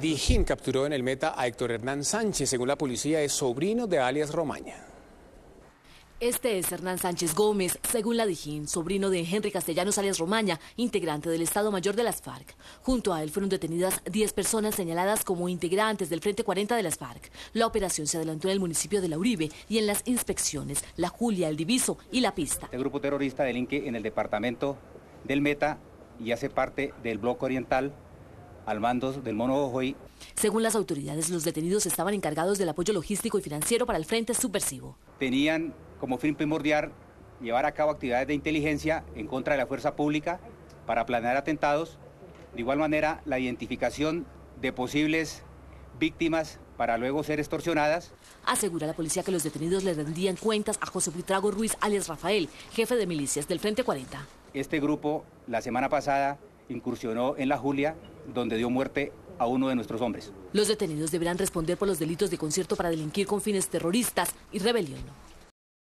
Dijín capturó en el meta a Héctor Hernán Sánchez. Según la policía, es sobrino de alias Romaña. Este es Hernán Sánchez Gómez, según la Dijín, sobrino de Henry Castellanos alias Romaña, integrante del Estado Mayor de las FARC. Junto a él fueron detenidas 10 personas señaladas como integrantes del Frente 40 de las FARC. La operación se adelantó en el municipio de La Uribe y en las inspecciones La Julia, El Diviso y La Pista. El grupo terrorista delinque en el departamento del Meta y hace parte del bloque oriental al mando del Mono Ojoy. Según las autoridades, los detenidos estaban encargados del apoyo logístico y financiero para el Frente Subversivo. Tenían como fin primordial llevar a cabo actividades de inteligencia en contra de la fuerza pública para planear atentados. De igual manera, la identificación de posibles víctimas para luego ser extorsionadas. Asegura la policía que los detenidos le rendían cuentas a José Buitrago Ruiz, alias Rafael, jefe de milicias del Frente 40. Este grupo, la semana pasada, incursionó en la Julia, donde dio muerte a uno de nuestros hombres. Los detenidos deberán responder por los delitos de concierto para delinquir con fines terroristas y rebelión.